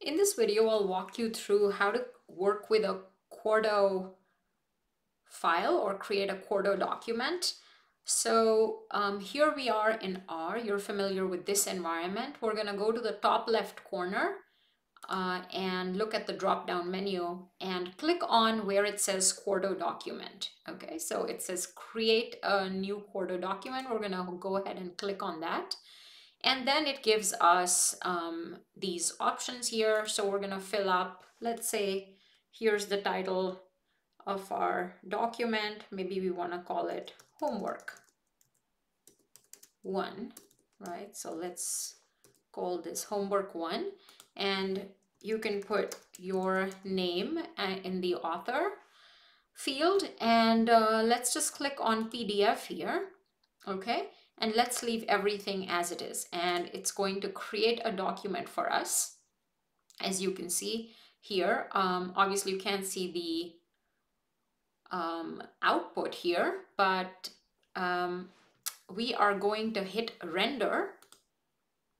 In this video, I'll walk you through how to work with a Quarto file or create a Quarto document. So um, here we are in R. You're familiar with this environment. We're going to go to the top left corner uh, and look at the drop-down menu and click on where it says Quarto document. Okay, so it says create a new Quarto document. We're going to go ahead and click on that. And then it gives us um, these options here. So we're going to fill up, let's say, here's the title of our document. Maybe we want to call it homework one, right? So let's call this homework one. And you can put your name uh, in the author field. And uh, let's just click on PDF here. Okay and let's leave everything as it is. And it's going to create a document for us. As you can see here, um, obviously you can't see the um, output here, but um, we are going to hit render,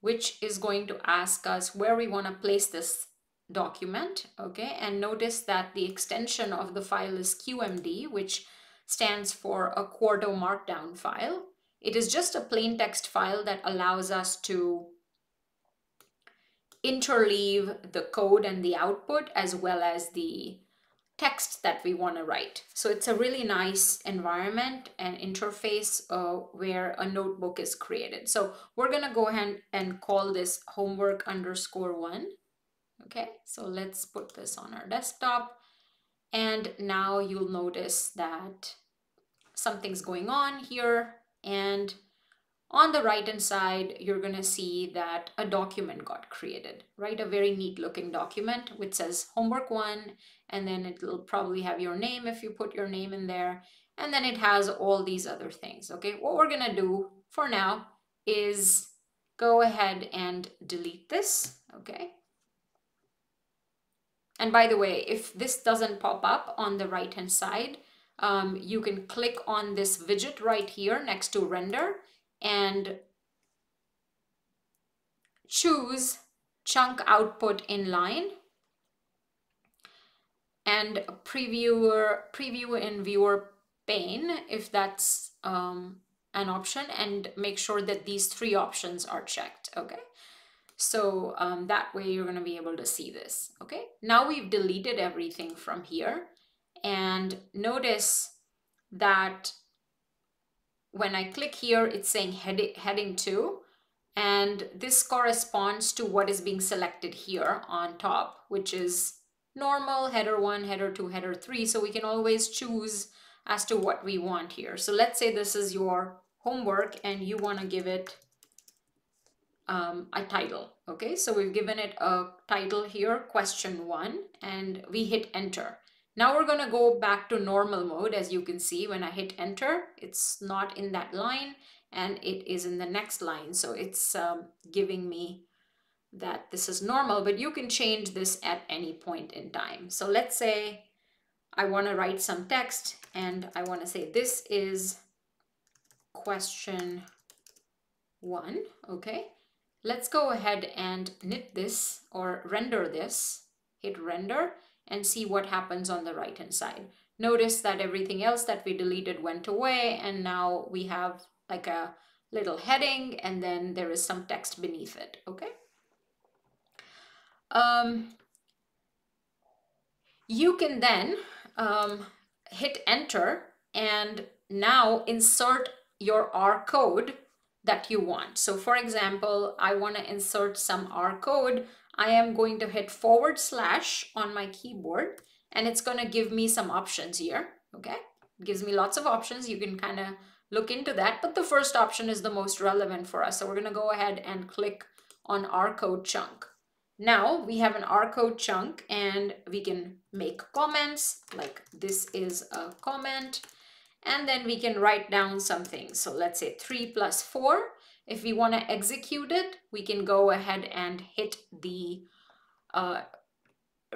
which is going to ask us where we want to place this document. Okay, and notice that the extension of the file is QMD, which stands for a Quarto Markdown file. It is just a plain text file that allows us to interleave the code and the output as well as the text that we want to write. So it's a really nice environment and interface uh, where a notebook is created. So we're going to go ahead and call this homework underscore one. Okay, so let's put this on our desktop. And now you'll notice that something's going on here. And on the right hand side, you're going to see that a document got created, right? A very neat looking document which says homework one, and then it'll probably have your name if you put your name in there. And then it has all these other things, okay? What we're going to do for now is go ahead and delete this, okay? And by the way, if this doesn't pop up on the right hand side, um, you can click on this widget right here next to render and choose chunk output inline and previewer preview in viewer pane if that's um, an option and make sure that these three options are checked okay? So um, that way you're going to be able to see this okay? Now we've deleted everything from here and notice that when I click here, it's saying head heading to, and this corresponds to what is being selected here on top, which is normal, header one, header two, header three. So we can always choose as to what we want here. So let's say this is your homework and you want to give it um, a title. Okay, so we've given it a title here, question one, and we hit enter. Now we're going to go back to normal mode. As you can see, when I hit enter, it's not in that line and it is in the next line. So it's um, giving me that this is normal, but you can change this at any point in time. So let's say I want to write some text and I want to say this is question one. Okay, let's go ahead and knit this or render this, hit render and see what happens on the right hand side. Notice that everything else that we deleted went away and now we have like a little heading and then there is some text beneath it, okay? Um, you can then um, hit enter and now insert your R code that you want. So for example, I want to insert some R code I am going to hit forward slash on my keyboard and it's going to give me some options here. Okay, it gives me lots of options. You can kind of look into that, but the first option is the most relevant for us. So we're going to go ahead and click on R code chunk. Now we have an R code chunk and we can make comments like this is a comment and then we can write down something. So let's say 3 plus 4 if we want to execute it, we can go ahead and hit the uh,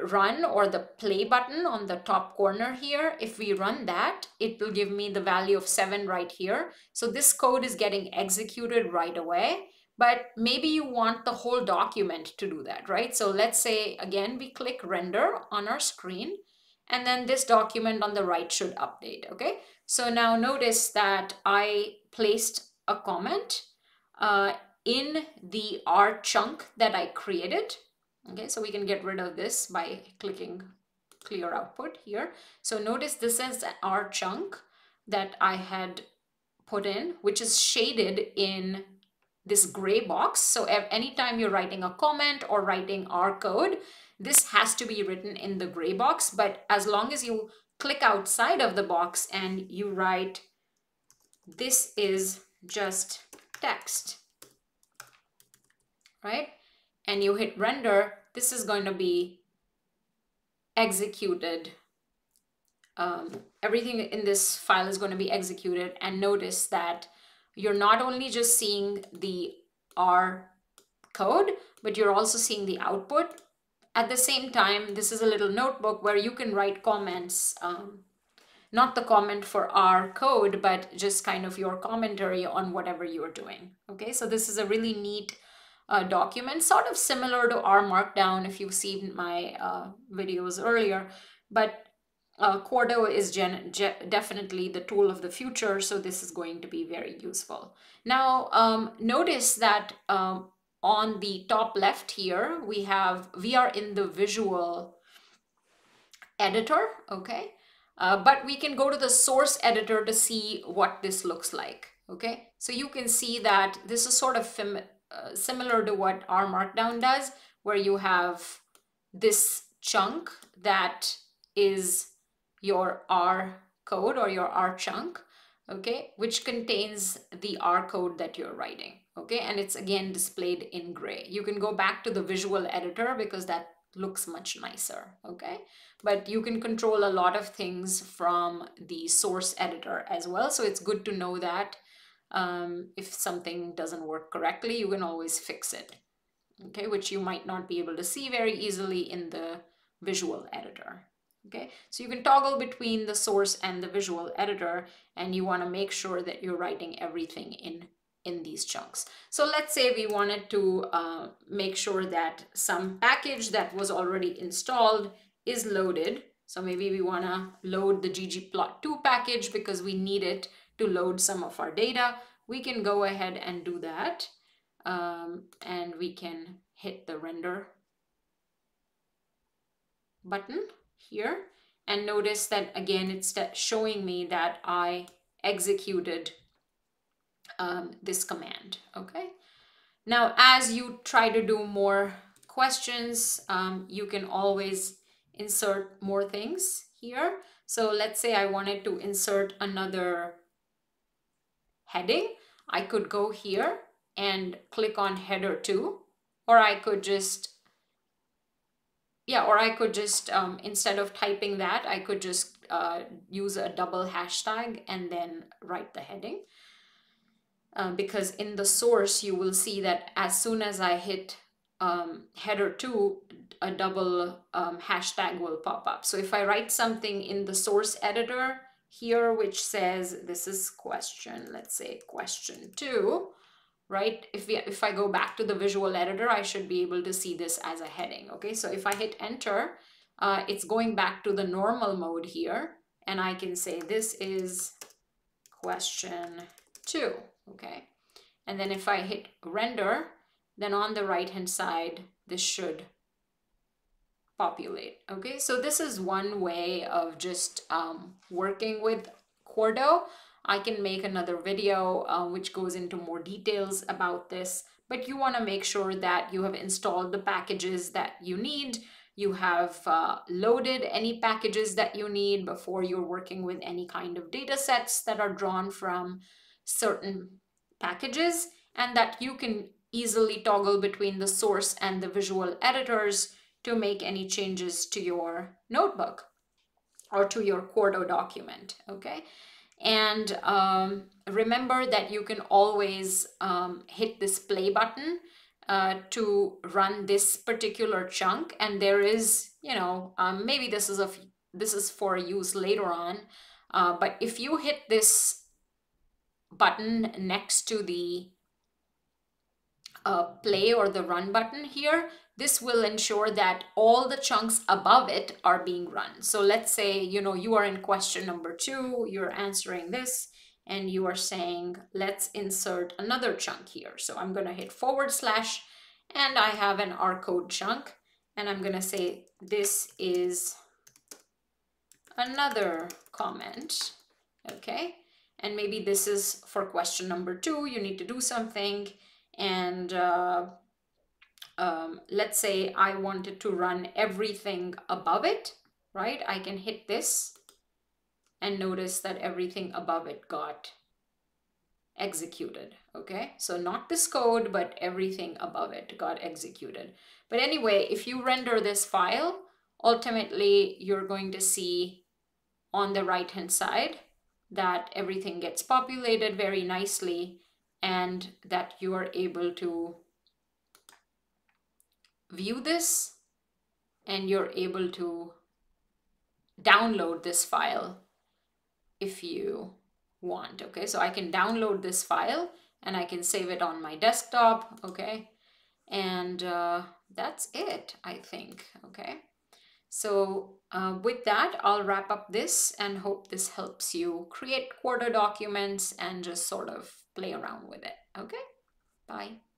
run or the play button on the top corner here. If we run that, it will give me the value of 7 right here. So this code is getting executed right away. but maybe you want the whole document to do that, right? So let's say, again, we click render on our screen, and then this document on the right should update, okay? So now notice that I placed a comment uh, in the R chunk that I created. Okay, so we can get rid of this by clicking clear output here. So notice this is an R chunk that I had put in, which is shaded in this gray box. So anytime you're writing a comment or writing R code, this has to be written in the gray box. But as long as you click outside of the box and you write, this is just text, right? And you hit render, this is going to be executed. Um, everything in this file is going to be executed and notice that you're not only just seeing the R code, but you're also seeing the output. At the same time, this is a little notebook where you can write comments, um, not the comment for R code, but just kind of your commentary on whatever you're doing. Okay, so this is a really neat uh, document, sort of similar to R Markdown if you've seen my uh, videos earlier, but uh, is definitely the tool of the future, so this is going to be very useful. Now, um, notice that um, on the top left here, we have, we are in the visual editor, okay? Uh, but we can go to the source editor to see what this looks like, okay? So you can see that this is sort of uh, similar to what R Markdown does, where you have this chunk that is your R code or your R chunk, okay, which contains the R code that you're writing, okay, and it's again displayed in gray. You can go back to the visual editor because that looks much nicer, okay? But you can control a lot of things from the source editor as well, so it's good to know that um, if something doesn't work correctly, you can always fix it, okay, which you might not be able to see very easily in the visual editor, okay? So you can toggle between the source and the visual editor and you want to make sure that you're writing everything in in these chunks. So let's say we wanted to uh, make sure that some package that was already installed is loaded. So maybe we want to load the ggplot2 package because we need it to load some of our data. We can go ahead and do that um, and we can hit the render button here. And notice that again it's showing me that I executed um, this command okay? Now as you try to do more questions um, you can always insert more things here. So let's say I wanted to insert another heading. I could go here and click on header 2 or I could just yeah, or I could just, um, instead of typing that, I could just uh, use a double hashtag and then write the heading. Uh, because in the source, you will see that as soon as I hit um, header 2, a double um, hashtag will pop up. So if I write something in the source editor here, which says this is question, let's say question 2, right? If, we, if I go back to the visual editor, I should be able to see this as a heading, okay? So if I hit enter, uh, it's going back to the normal mode here, and I can say this is question two, okay? And then if I hit render, then on the right-hand side, this should populate, okay? So this is one way of just um, working with Quarto. I can make another video uh, which goes into more details about this, but you want to make sure that you have installed the packages that you need, you have uh, loaded any packages that you need before you're working with any kind of data sets that are drawn from certain packages, and that you can easily toggle between the source and the visual editors to make any changes to your notebook or to your Quarto document, okay? And um, remember that you can always um, hit this play button uh, to run this particular chunk. And there is, you know, um, maybe this is a this is for use later on. Uh, but if you hit this button next to the uh, play or the run button here, this will ensure that all the chunks above it are being run. So let's say, you know, you are in question number two, you're answering this, and you are saying, let's insert another chunk here. So I'm going to hit forward slash, and I have an R code chunk, and I'm going to say, this is another comment, okay? And maybe this is for question number two, you need to do something, and uh, um, let's say I wanted to run everything above it, right? I can hit this and notice that everything above it got executed, okay? So not this code, but everything above it got executed. But anyway, if you render this file, ultimately you're going to see on the right-hand side that everything gets populated very nicely and that you are able to view this and you're able to download this file if you want okay? So I can download this file and I can save it on my desktop okay? And uh, that's it I think okay so uh, with that I'll wrap up this and hope this helps you create Quarto documents and just sort of play around with it. Okay? Bye